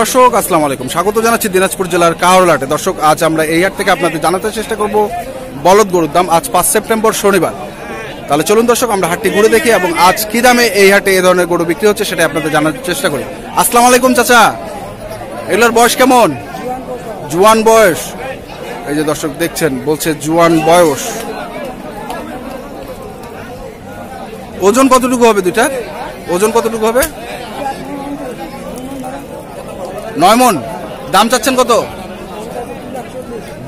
দর্শক, আসসালামু আলাইকুম। স্বাগত জানাচ্ছি দিনাজপুর জেলার কাহরলাটে দর্শক, আজ আমরা এই হাট থেকে আপনাদের জানাতে চেষ্টা করব বলদ গরুর দাম। আজ পাঁচ সেপ্টেম্বর শনিবার। তাহলে চলুন দর্শক, আমরা হাটটি ঘুরে দেখি এবং আজ কি দামে এই হাটে এই ধরনের গরু বিক্রি হচ্ছে সেটা আপনাদের জানার চেষ্টা করি। আসসালামু আলাইকুম, চাচা। এগুলোর বয়স কেমন? জুয়ান বয়স। এই যে দর্শক দেখছেন, বলছে জুয়ান বয়স। ওজন কতটুকু হবে দুইটার? ওজন কতটুকু হবে? নয় মন। দাম চাচ্ছেন কত?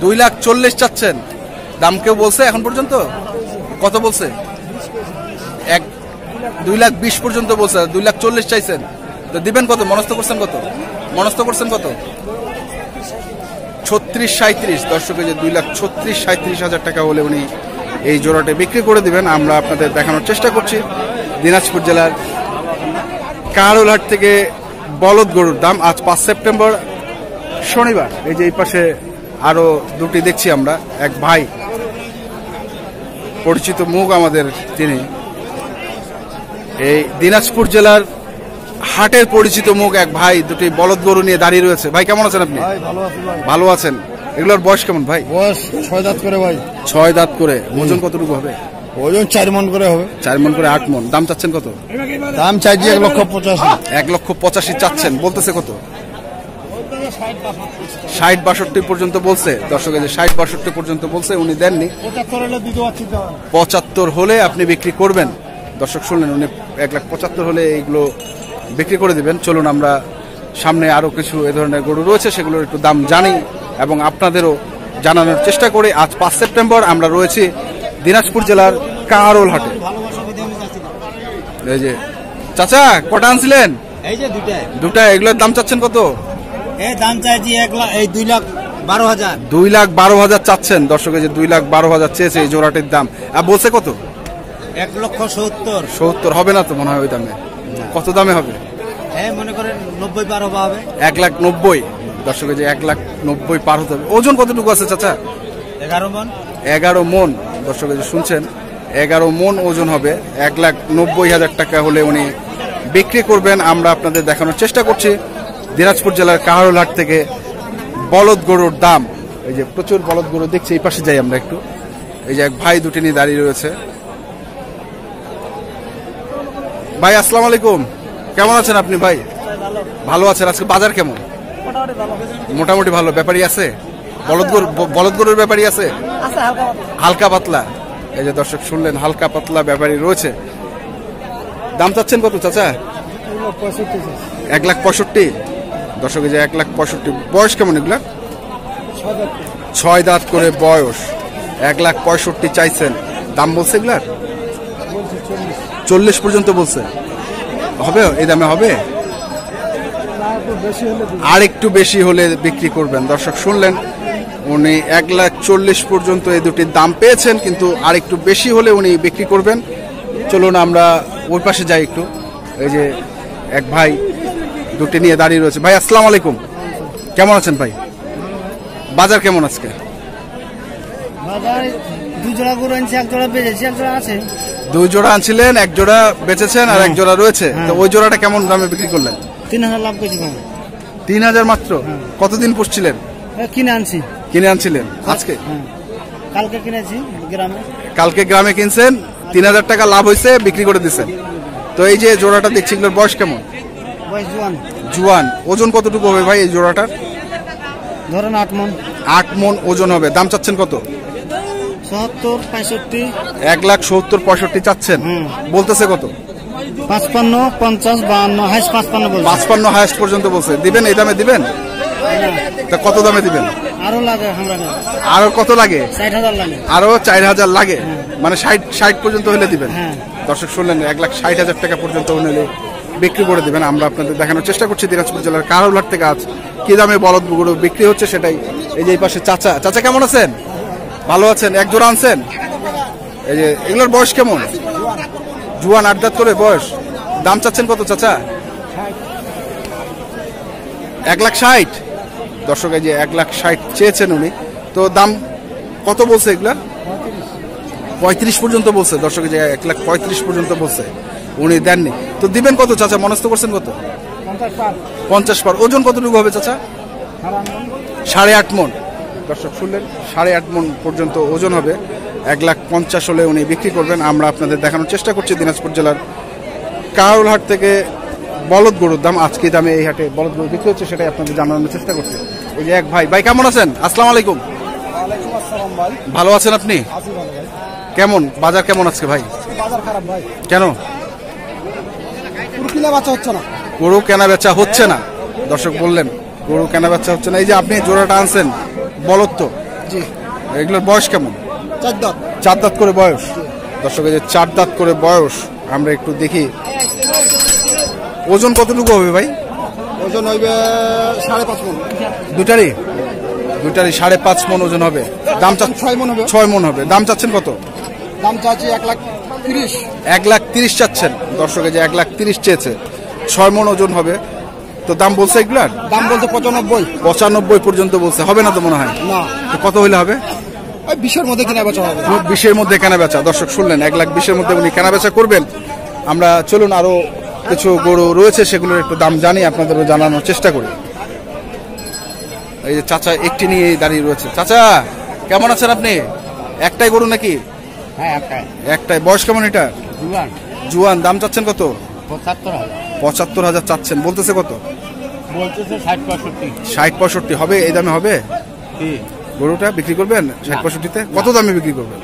দুই লাখ চল্লিশ চাচ্ছেন। দাম কেউ বলছে এখন পর্যন্ত? কত বলছে? এক, দুই লাখ বিশ পর্যন্ত বলছে, দুই লাখ চল্লিশ চাইছেন। তো দিবেন কত? মনস্থ করছেন কত? মনস্থ করছেন কত? ছত্রিশ সাঁত্রিশ দর্শকে যে দুই লাখ ছত্রিশ সাঁত্রিশ হাজার টাকা হলে উনি এই জোড়াটা বিক্রি করে দিবেন। আমরা আপনাদের দেখানোর চেষ্টা করছি। দিনাজপুর জেলার কারোলহাট থেকে বলদ গরুর দাম আজ পাঁচ সেপ্টেম্বর শনিবার। এই যে এই পাশে আরও দুটি দেখছি আমরা। এক ভাই পরিচিত মুখ আমাদের তিনি। এই দিনাজপুর জেলার হাটের পরিচিত মুখ এক ভাই দুটি বলদ গরু নিয়ে দাঁড়িয়ে রয়েছে। ভাই কেমন আছেন আপনি? ভালো ভালো আছেন। এগুলোর বয়স কেমন ভাই? বয়স ছয় দাঁত করে ভাই। ছয় দাঁত করে। ওজন কতটুকু হবে? ওজন চার মন করে হবে। চার মন করে আট মন। দাম চাচ্ছেন কত? দাম চাইছি এক লক্ষ পঁচাশি। এক লক্ষ পঁচাশি চাচ্ছেন বলতেছে কত? ষাট বাষট্টি পর্যন্ত বলছে। দর্শক এই যে ষাট বাষট্টি পর্যন্ত বলছে উনি দেননি। পঁচাত্তর হলে আপনি বিক্রি করবেন। দর্শক শুনলেন উনি এক লাখ পঁচাত্তর হলে এইগুলো বিক্রি করে দিবেন। চলুন আমরা সামনে আরও কিছু এ ধরনের গরু রয়েছে সেগুলোর একটু দাম জানি এবং আপনাদেরও জানানোর চেষ্টা করি। আজ পাঁচ সেপ্টেম্বর আমরা রয়েছি দিনাজপুর জেলার কাহারোল হাটে। এই যে চাচা কটা আনছিলেন? এই যে দুটাই দুটা এগুলোর দাম চাচ্ছেন কত? এই দাম চাইছি এক লাখ এই দুই লাখ বারো হাজার। দুই লাখ বারো হাজার চাচ্ছেন। দর্শকের যে দুই লাখ বারো হাজার চেয়েছে এই জোড়াটির দাম। আর বলছে কত? এক লক্ষ সত্তর। সত্তর হবে না তো মনে হয় ওই দামে? কত দামে হবে? হ্যাঁ মনে করেন নব্বই পার হবা হবে। এক লাখ নব্বই। দর্শকের যে এক লাখ নব্বই পার হতে হবে। ওজন কতটুকু আছে চাচা? এগারো মন। এগারো মন। দর্শকের যে শুনছেন এগারো মন ওজন হবে এক লাখ নব্বই হাজার টাকা হলে উনি বিক্রি করবেন। আমরা আপনাদের দেখানোর চেষ্টা করছি। দিনাজপুর জেলার কাহারোলহাট থেকে বলদ গরুর দাম। এই যে প্রচুর বলদ গরু দেখছি এই পাশে যাই আমরা একটু। এই যে এক ভাই দুটি নিয়ে দাঁড়িয়ে রয়েছে। ভাই আসসালামু আলাইকুম। কেমন আছেন আপনি ভাই? ভালো আছেন। আজকে বাজার কেমন? মোটামুটি ভালো। ব্যাপারই আছে? বলদ গরু বলদ গরুর ব্যাপারই আছে? হালকা পাতলা। এই যে দর্শক শুনলেন হালকা পাতলা ব্যাপারী রয়েছে। দাম চাচ্ছেন কত চাচা? এক লাখ পঁয়ষট্টি। দর্শক এই যে এক লাখ পঁয়ষট্টি। বয়স কেমন এগুলা? ছয় দাঁত করে বয়স। এক লাখ পঁয়ষট্টি চাইছেন। দাম বলছে এগুলার? চল্লিশ পর্যন্ত বলছে। হবে? এই দামে হবে? আর একটু বেশি হলে বিক্রি করবেন। দর্শক শুনলেন উনি এক লাখ চল্লিশ পর্যন্ত এই দুটির দাম পেয়েছেন কিন্তু আর একটু বেশি হলে উনি বিক্রি করবেন। চলুন আমরা ওর পাশে যাই একটু। এই যে এক ভাই দুটি নিয়ে দাঁড়িয়ে রয়েছে। ভাই আসসালাম আলাইকুম। কেমন আছেন ভাই? বাজার কেমন আজকে? দুই জোড়া আনছিলেন এক জোড়া বেচেছেন আর এক জোড়া রয়েছে। তো ওই জোড়াটা কেমন দামে বিক্রি করলেন? তিন হাজার লাভ করেছি তিন হাজার মাত্র? কতদিন পুষছিলেন? কিনে আনছি। কিনে আনছিলেন? আজকে? কালকে কিনেছি গ্রামে। কালকে গ্রামে কিনছেন তিন হাজার টাকা লাভ হয়েছে বিক্রি করে দিচ্ছেন তো এই যে জোড়াটা দেখছি এগুলোর বয়স কেমন? জোয়ান। ওজন কতটুকু হবে ভাই এই জোড়াটার? ধরেন আট মন। আট মন ওজন হবে। দাম চাচ্ছেন কত? সত্তর পঁয়ষট্টি। এক লাখ সত্তর পঁয়ষট্টি চাচ্ছেন। বলতেছে কত? পাঁচপান্ন পঞ্চাশ বাহান্ন হাইস পাঁচপান্ন পাঁচপান্ন হায়েস্ট পর্যন্ত বলছে। দিবেন এই দামে দিবেন? তা কত দামে দিবেন? আরও লাগে আমরা আরও কত লাগে? আরও চার হাজার লাগে? মানে ষাট ষাট পর্যন্ত হলে দিবেন? হ্যাঁ। দর্শক শুনলেন এক লাখ ষাট হাজার টাকা পর্যন্ত হলে বিক্রি করে দেবেন। আমরা আপনাদের দেখানোর চেষ্টা করছি দিনাজপুর জেলার কারোলার থেকে আজ কি দামে বলদ গরু বিক্রি হচ্ছে সেটাই। এই যে এই পাশে চাচা চাচা কেমন আছেন? ভালো আছেন? এক জোড়া আনছেন? এই যে এগুলোর বয়স কেমন? জুয়ান আট দাঁত করে বয়স। দাম চাচ্ছেন কত চাচা? এক লাখ ষাট? দর্শক যে এক লাখ ষাট চেয়েছেন উনি। তো দাম কত বলছে এগুলা? পঁয়ত্রিশ পর্যন্ত বলছে দর্শকের যে এক লাখ পঁয়ত্রিশ পর্যন্ত বলছে, উনি দেননি। তো দিবেন কত চাচা? মনস্থ করছেন কত? পঞ্চাশ পার। ওজন কতটুকু হবে চাচা? সাড়ে আট মন। দর্শক শুনলেন, সাড়ে আট মন পর্যন্ত ওজন হবে। এক লাখ পঞ্চাশ হলে উনি বিক্রি করবেন। আমরা আপনাদের দেখানোর চেষ্টা করছি দিনাজপুর জেলার কাহারুলহাট থেকে বলদ গরুর দাম আজকে দামে এই হাটে বলদ গরু বিক্রি হচ্ছে সেটাই আপনাদের জানানোর চেষ্টা করছি। এই যে এক ভাই। ভাই কেমন আছেন? আসসালামু আলাইকুম। ভালো আছেন আপনি? কেমন? বাজার কেমন আজকে ভাই? কেন? বাচ্চা হচ্ছে না। গরু কেনা বেচা হচ্ছে না। দর্শক বললেন গরু কেনা বেচা হচ্ছে না। এই যে আপনি জোড়াটা আনছেন বলদ তো? জি। এগুলোর বয়স কেমন? চার দাঁত। চার দাঁত করে বয়স। দর্শক এই যে চার দাঁত করে বয়স আমরা একটু দেখি। ওজন কতটুকু হবে ভাই? ওজন হইবে সাড়ে পাঁচ মন। দুটারই দুটারই সাড়ে পাঁচ মন ওজন হবে। দাম চা ছয় মন হবে। ছয় মন হবে। দাম চাচ্ছেন কত? দাম চাচ্ছি এক লাখ তিরিশ। এক লাখ তিরিশ চাচ্ছেন। দর্শকে যে এক লাখ তিরিশ চেয়েছে। ছয় মন ওজন হবে। তো দাম বলছে এগুলার দাম বলতে পঁচানব্বই। পঁচানব্বই পর্যন্ত বলছে। হবে না তো মনে হয়? না। তো কত হইলে হবে? বিশের মধ্যে কিনা বেচা হবে। বিশের মধ্যে কেনা বেচা। দর্শক শুনলেন এক লাখ বিশের মধ্যে উনি কেনা বেচা করবেন। আমরা চলুন আরও কিছু গরু রয়েছে সেগুলোর একটু দাম জানি আপনাদেরও জানানোর চেষ্টা করি। এই যে চাচা একটি নিয়ে দাঁড়িয়ে রয়েছে। চাচা কেমন আছেন আপনি? একটাই গরু নাকি? হ্যাঁ একটাই। বয়স কেমন এটা? জুয়ান। দাম চাচ্ছেন কত? পঁচাত্তর হাজার। চাচ্ছেন। বলতেছে কত? ষাট পঁয়ষট্টি। হবে? এই দামে হবে? গরুটা বিক্রি করবেন? ষাট পঁয়ষট্টিতে? কত দামে বিক্রি করবেন?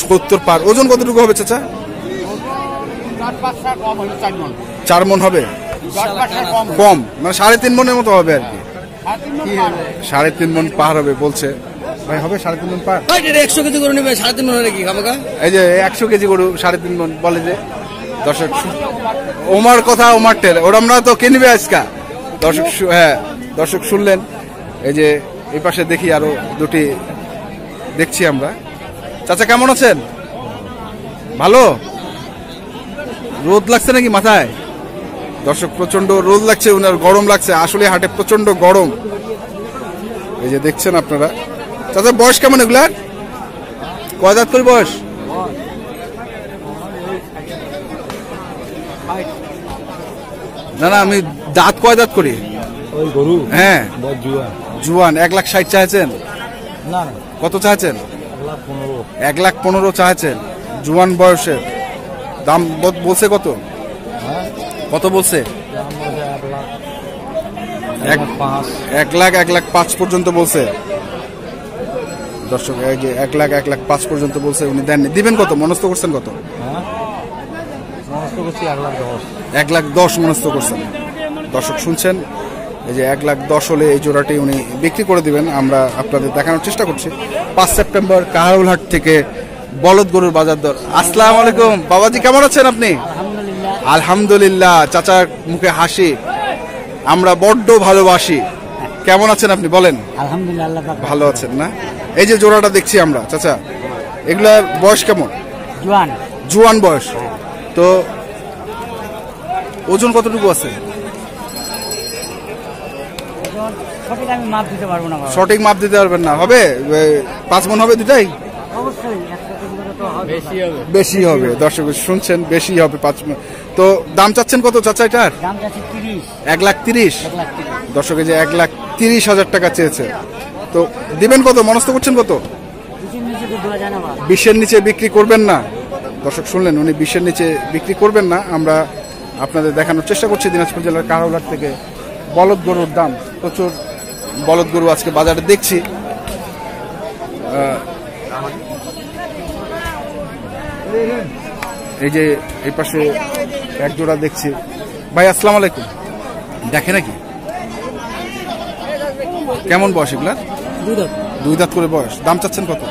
সত্তর পার। ওজন কতটুকু হবে চাচা দশ পাঁচটা কম হলো চার মন। হবে? কম। কম? মানে সাড়ে তিন মনের মতো হবে আর কি। আর তিন মণ পার। হবে। সাড়ে তিন মন পার হবে বলছে। ভাই হবে সাড়ে তিন মন পার? একশো কেজি করে নেবে সাড়ে তিন মনে নাকি এই যে একশো কেজি গরু সাড়ে তিন মন বলে যে। দর্শক ওমার কথা ওমার টের ওরা আমরা তো কিনবে আজকা? দর্শক হ্যাঁ দর্শক শুনলেন। এই যে এই পাশে দেখি আরও দুটি দেখছি আমরা। চাচা কেমন আছেন? ভালো? রোদ লাগছে নাকি মাথায়? দর্শক প্রচণ্ড রোদ লাগছে ওনার গরম লাগছে। আসলে হাটে প্রচণ্ড গরম। এই যে দেখছেন আপনারা। চাচা বয়স কেমন এগুলার? কয় দাঁত করে বয়স? না না আমি দাঁত কয় দাঁত করি? ওই গরু। হ্যাঁ। জুয়ান। এক লাখ ষাট চাইছেন? কত চাইছেন? এক লাখ পনেরো চাইছেন জুয়ান বয়সের। দাম বল- বলছে কত? কত বলছে? এক লাখ এক লাখ পাঁচ পর্যন্ত বলছে। দর্শক এই যে এক লাখ এক লাখ পাঁচ পর্যন্ত বলছে উনি দেননি। দিবেন কত? মনস্থ করছেন কত? এক লাখ দশ মনস্থ করছেন। দর্শক শুনছেন? এই যে এক লাখ দশ হলে এই জোড়াটি উনি বিক্রি করে দিবেন। আমরা আপনাদের দেখানোর চেষ্টা করছি। পাঁচ সেপ্টেম্বর কাহারুলহাট থেকে বলদ গরুর বাজার দর। আসসালামু আলাইকুম। বাবাজি কেমন আছেন আপনি? আলহামদুলিল্লাহ। চাচার মুখে হাসি। আমরা বড্ড ভালোবাসি। কেমন আছেন আপনি বলেন? আলহামদুলিল্লাহ ভালো আছেন না? এই যে জোড়াটা দেখছি আমরা চাচা এগুলার বয়স কেমন? জোয়ান। জুয়ান বয়স। তো ওজন কতটুকু আছে? সঠিক মাপ দিতে পারবেন না। হবে? পাঁচ মন হবে দুটাই? অবশ্যই বেশি হবে। দর্শক শুনছেন বেশি হবে পাঁচ তো দাম চাচ্ছেন কত চাচা এটার? এক লাখ তিরিশ? দর্শক যে এক লাখ তিরিশ হাজার টাকা চেয়েছে। তো দিবেন কত? মনস্থ করছেন কত? বিশের নিচে বিক্রি করবেন না। দর্শক শুনলেন উনি বিশের নিচে বিক্রি করবেন না। আমরা আপনাদের দেখানোর চেষ্টা করছি দিনাজপুর জেলার কাহাউলার থেকে বলদ গরুর দাম। প্রচুর বলদ গরু আজকে বাজারে দেখছি। এই যে এই পাশে এক জোড়া দেখছি। ভাই আসসালামু আলাইকুম। দেখে নাকি? কেমন বয়স এগুলা দুই দাঁত। করে বয়স। দাম চাচ্ছেন কত?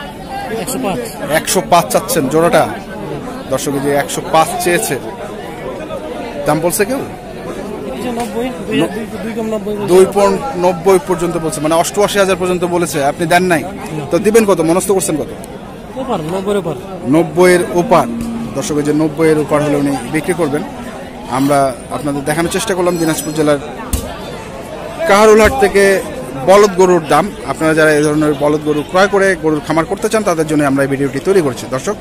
একশো পাঁচ। চাচ্ছেন জোড়াটা? দর্শক যে একশো পাঁচ চেয়েছে। দাম বলছে কেউ? দুই পয়েন্ট নব্বই পর্যন্ত বলছে। মানে অষ্টআশি হাজার পর্যন্ত বলেছে। আপনি দেন নাই। তো দিবেন কত? মনস্থ করছেন কত? নব্বইয়ের ওপার, দর্শকের যে নব্বইয়ের ওপার হলে উনি বিক্রি করবেন। আমরা আপনাদের দেখানোর চেষ্টা করলাম দিনাজপুর জেলার কাহারুলহাট থেকে বলদ গরুর দাম। আপনারা যারা এই ধরনের বলদ গরু ক্রয় করে গরুর খামার করতে চান, তাদের জন্য আমরা এই ভিডিওটি তৈরি করছি। দর্শক,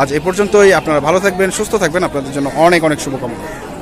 আজ এ পর্যন্তই। আপনারা ভালো থাকবেন, সুস্থ থাকবেন। আপনাদের জন্য অনেক অনেক শুভকামনা।